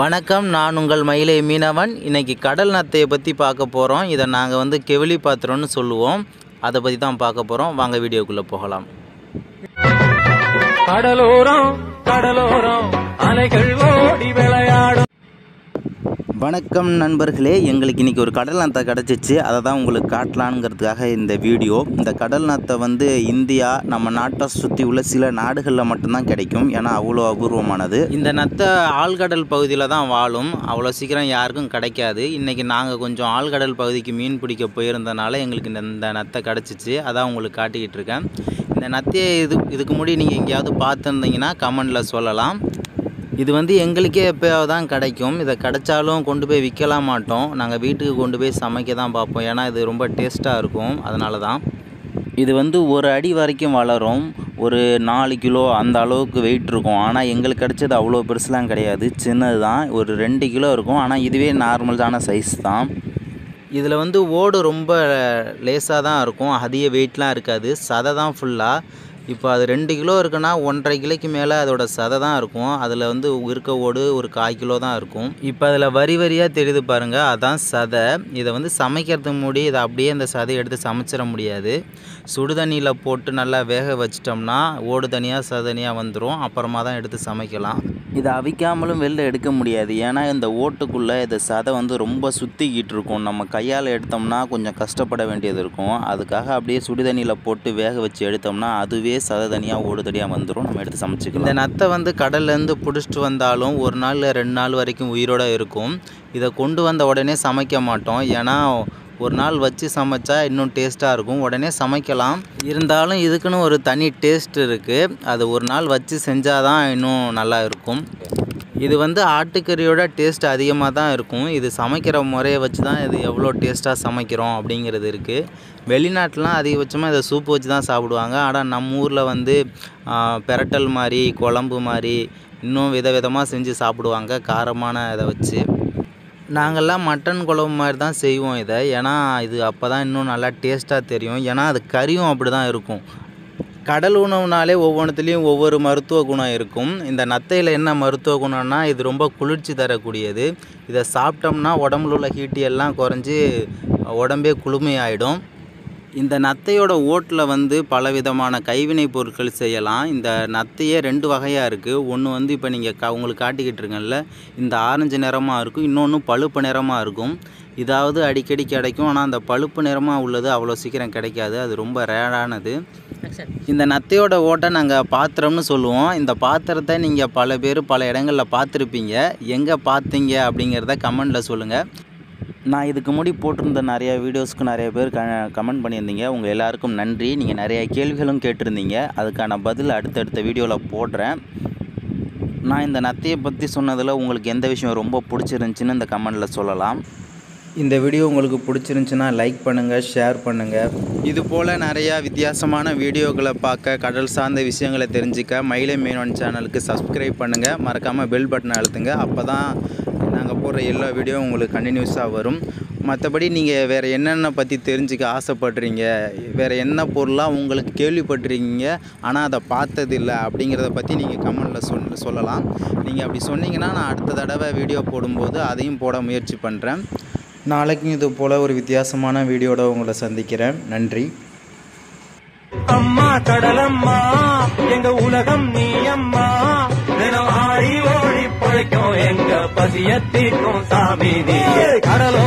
வணக்கம் நான் உங்கள் மயிலை மீனவன். இன்னைக்கு கடல் நத்தையை பற்றி பார்க்க போகிறோம் இதை நாங்கள் வந்து கெவிலி பாத்திரம்னு சொல்லுவோம். அதை பற்றி தான் பார்க்க போகிறோம் வாங்க வீடியோக்குள்ளே போகலாம். கடலோரம் கடலோரம் அலைகள் ஓடி வணக்கம் நண்பர்களே. எங்களுக்கு இன்றைக்கி ஒரு கடல் நத்தை கிடச்சிச்சு. அதை தான் உங்களுக்கு காட்டலான்ங்கிறதுக்காக இந்த வீடியோ. இந்த கடல் நத்தை வந்து இந்தியா நம்ம நாட்டை சுற்றி உள்ள சில நாடுகளில் மட்டும்தான் கிடைக்கும். ஏன்னா அவ்வளோ அபூர்வமானது. இந்த நத்தை ஆழ்கடல் பகுதியில் தான் வாழும். அவ்வளோ சீக்கிரம் யாருக்கும் கிடைக்காது. இன்றைக்கி நாங்கள் கொஞ்சம் ஆழ்கடல் பகுதிக்கு மீன் பிடிக்க போயிருந்தனால எங்களுக்கு இந்த இந்த நத்தை கிடச்சிச்சு. அதான் உங்களுக்கு காட்டிக்கிட்டு இருக்கேன். இந்த நத்தையை இது இதுக்கு முன்னாடி நீங்கள் எங்கேயாவது பார்த்துருந்தீங்கன்னா கமெண்டில் சொல்லலாம். இது வந்து எங்களுக்கே எப்போயாவது தான் கிடைக்கும். இதை கிடைச்சாலும் கொண்டு போய் விற்கலாம் மாட்டோம். நாங்கள் வீட்டுக்கு கொண்டு போய் சமைக்க தான் பார்ப்போம். ஏன்னா இது ரொம்ப டேஸ்ட்டாக இருக்கும். அதனால தான் இது வந்து ஒரு அடி வரைக்கும் வளரும். ஒரு நாலு கிலோ அந்த அளவுக்கு வெயிட் இருக்கும். ஆனால் எங்களுக்கு கிடைச்சது அவ்வளோ பெருசுலாம் கிடையாது. சின்னது தான் ஒரு ரெண்டு கிலோ இருக்கும். ஆனால் இதுவே நார்மலான சைஸ் தான். இதில் வந்து ஓடு ரொம்ப லேசாக தான் இருக்கும். அதிக வெயிட்லாம் இருக்காது. சதை தான் ஃபுல்லாக இப்போ அது ரெண்டு கிலோ இருக்குன்னா ஒன்றரை கிலோக்கு மேலே அதோட சதை தான் இருக்கும். அதில் வந்து இருக்க ஓடு ஒரு கால் கிலோ தான் இருக்கும். இப்போ அதில் வரி வரியாக தெரியுது பாருங்கள் அதான் சதை. இதை வந்து சமைக்கிறதுக்கு முடி இதை அப்படியே இந்த சதையை எடுத்து சமைச்சிட முடியாது. சுடுதண்ணியில் போட்டு நல்லா வேக வச்சிட்டோம்னா ஓடு தனியாக சதனியாக வந்துடும் அப்புறமா தான் எடுத்து சமைக்கலாம். இதை அவிக்காமலும் வெளில எடுக்க முடியாது. ஏன்னா இந்த ஓட்டுக்குள்ளே இந்த சதை வந்து ரொம்ப சுற்றிக்கிட்டு இருக்கும். நம்ம கையால் எடுத்தோம்னா கொஞ்சம் கஷ்டப்பட வேண்டியது இருக்கும். அதுக்காக அப்படியே சுடுதண்ணியில் போட்டு வேக வச்சு எடுத்தோம்னா அதுவே சதை தனியாக ஓடுதடியாக வந்துடும் நம்ம எடுத்து சமைச்சிக்கலாம். இந்த நத்தை வந்து கடல்லேருந்து பிடிச்சிட்டு வந்தாலும் ஒரு நாள் ரெண்டு நாள் வரைக்கும் உயிரோடு இருக்கும். இதை கொண்டு வந்த உடனே சமைக்க மாட்டோம். ஏன்னா ஒரு நாள் வச்சு சமைச்சா இன்னும் டேஸ்ட்டாக இருக்கும். உடனே சமைக்கலாம். இருந்தாலும் இதுக்குன்னு ஒரு தனி டேஸ்ட் இருக்குது அது ஒரு நாள் வச்சு செஞ்சால் தான் இன்னும் நல்லா இருக்கும். இது வந்து ஆட்டுக்கறியோட டேஸ்ட் அதிகமாக தான் இருக்கும். இது சமைக்கிற முறையை வச்சு தான் இது எவ்வளோ டேஸ்ட்டாக சமைக்கிறோம் அப்படிங்கிறது இருக்குது வெளிநாட்டிலாம் அதிகபட்சமாக இதை சூப் வச்சு தான் சாப்பிடுவாங்க. ஆனால் நம்ம ஊரில் வந்து பெரட்டல் மாதிரி குழம்பு மாதிரி இன்னும் விதவிதமாக செஞ்சு சாப்பிடுவாங்க. காரமான இதை வச்சு. நாங்கள்லாம் மட்டன் குழம்பு மாதிரி தான் செய்வோம் இதை. ஏன்னா இது அப்போ தான் இன்னும் நல்லா டேஸ்ட்டாக தெரியும். ஏன்னா அது கறியும் அப்படி தான் இருக்கும். கடல் உணவுனாலே ஒவ்வொன்றுத்துலேயும் ஒவ்வொரு மருத்துவ குணம் இருக்கும். இந்த நத்தையில் என்ன மருத்துவ குணம்னா இது ரொம்ப குளிர்ச்சி தரக்கூடியது. இதை சாப்பிட்டோம்னா உடம்புல உள்ள ஹீட்டு எல்லாம் குறைஞ்சி உடம்பே குளுமையாயிடும். இந்த நத்தையோட ஓட்டில் வந்து பலவிதமான கைவினை பொருட்கள் செய்யலாம். இந்த நத்தையே ரெண்டு வகையாக இருக்குது ஒன்று வந்து இப்போ நீங்கள் க உங்களுக்கு காட்டிக்கிட்டு இருக்கல இந்த ஆரஞ்சு நிறமாக இருக்கும். இன்னொன்று பழுப்பு நிறமாக இருக்கும். இதாவது அடிக்கடி கிடைக்கும். ஆனால் அந்த பழுப்பு நிறமாக உள்ளது அவ்வளோ சீக்கிரம் கிடைக்காது. அது ரொம்ப ரேரானது இந்த நத்தையோட ஓட்டை நாங்கள் பாத்திரம்னு சொல்லுவோம். இந்த பாத்திரத்தை நீங்கள் பல பேர் பல இடங்களில் பார்த்துருப்பீங்க எங்கே பார்த்தீங்க அப்படிங்கிறத கமெண்டில் சொல்லுங்கள் நான் இதுக்கு முன்னாடி போட்டிருந்த நிறைய வீடியோஸ்க்கு நிறைய பேர் க கமெண்ட் பண்ணியிருந்தீங்க. உங்கள் எல்லாருக்கும் நன்றி. நீங்கள் நிறைய கேள்விகளும் கேட்டிருந்தீங்க. அதுக்கான பதில் அடுத்தடுத்த வீடியோவில் போடுறேன். நான் இந்த நத்தையை பற்றி சொன்னதில் உங்களுக்கு எந்த விஷயம் ரொம்ப பிடிச்சிருந்துச்சின்னு இந்த கமெண்டில் சொல்லலாம். இந்த வீடியோ உங்களுக்கு பிடிச்சிருந்துச்சுன்னா லைக் பண்ணுங்கள் ஷேர் பண்ணுங்கள் இது போல் நிறையா வித்தியாசமான வீடியோக்களை பார்க்க கடல் சார்ந்த விஷயங்களை தெரிஞ்சுக்க மயிலை மீனவன் சேனலுக்கு சப்ஸ்கிரைப் பண்ணுங்கள் மறக்காமல் பெல் பட்டனை அழுத்துங்க. அப்போ தான் நாங்கள் போடுற எல்லா வீடியோ உங்களுக்கு கண்டினியூஸாக வரும். மற்றபடி நீங்கள் வேறு என்னென்ன பற்றி தெரிஞ்சுக்க ஆசைப்படுறீங்க வேறு என்ன பொருளாக உங்களுக்கு கேள்விப்பட்டிருக்கீங்க ஆனால் அதை பார்த்ததில்ல அப்படிங்கிறத பற்றி நீங்கள் கமெண்டில் சொல் சொல்லலாம். நீங்கள் அப்படி சொன்னீங்கன்னா நான் அடுத்த தடவை வீடியோ போடும்போது அதையும் போட முயற்சி பண்ணுறேன் நாளைக்கும் இது போல் ஒரு வித்தியாசமான வீடியோட உங்களை சந்திக்கிறேன். நன்றி. அம்மா கடலம்மா எங்க உலகம் நீ அம்மா தினம் ஆடி ஓடி பழைக்கும் எங்க பசிய தீர்க்கும் சாமி நீ கடலோ